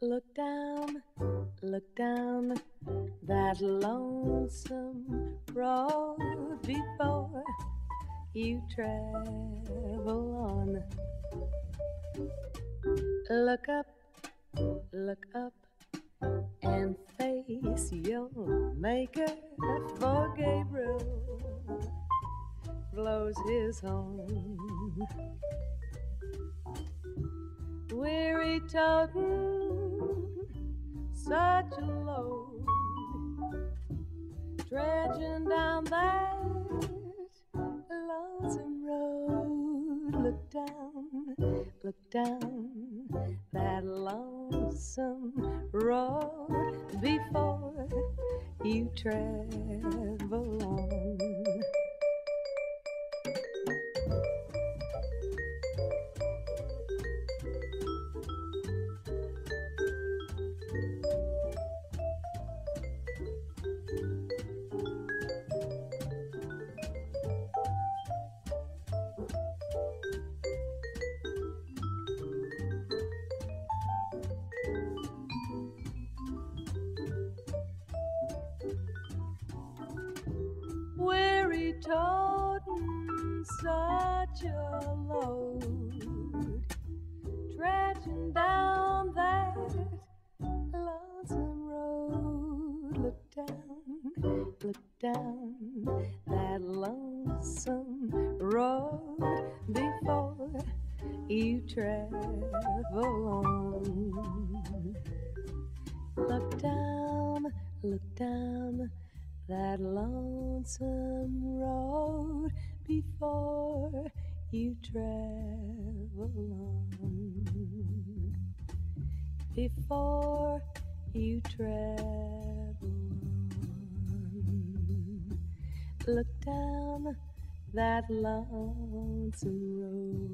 Look down, look down that lonesome road before you travel on. Look up, look up, and face your maker for Gabriel blows his horn. Weary toting such a load, dredging down that lonesome road. Look down, look down that lonesome road before you travel on. Toting such a load, dredging down that lonesome road. Look down, look down that lonesome road before you travel on. Look down, look down that lonesome road before you travel on. Before you travel on. Look down that lonesome road.